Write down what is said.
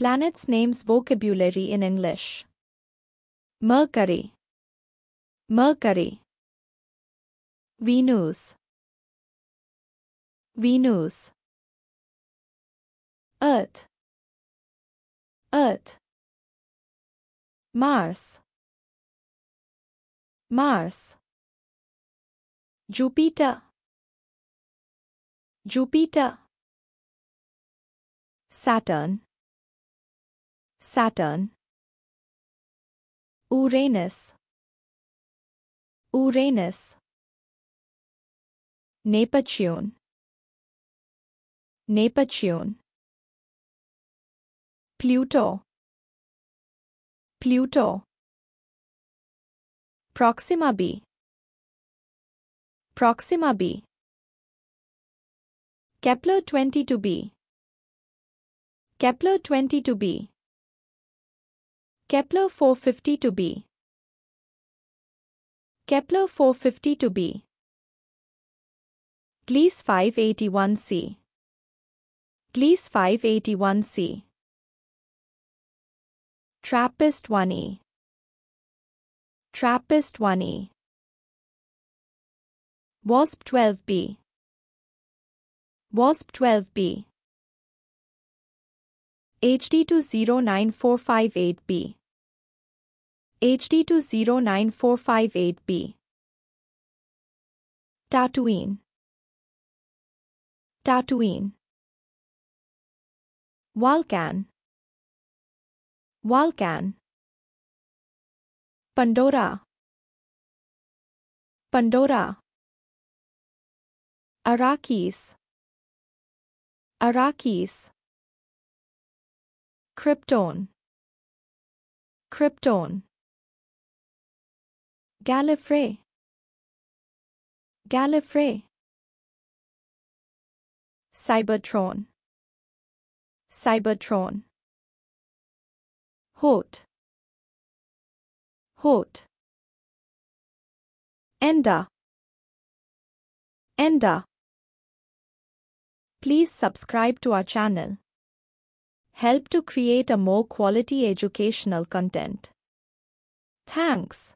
Planets names vocabulary in English. Mercury. Mercury. Venus. Venus. Earth. Earth. Mars. Mars. Jupiter. Jupiter. Saturn. Saturn. Uranus. Uranus. Neptune. Neptune. Pluto. Pluto. Proxima b. Proxima b. Kepler 22b. Kepler 22b. Kepler 452b. Kepler 452b. Gliese 581c. Gliese 581c. TRAPPIST 1e. TRAPPIST 1e. WASP 12b. WASP 12b. HD209458b. HD209458b. Tatooine. Tatooine. Vulcan. Vulcan. Pandora. Pandora. Arrakis. Arrakis. Krypton. Krypton. Gallifrey. Gallifrey. Cybertron. Cybertron. Hoth. Hoth. Endor. Endor. Please subscribe to our channel. Help to create a more quality educational content. Thanks.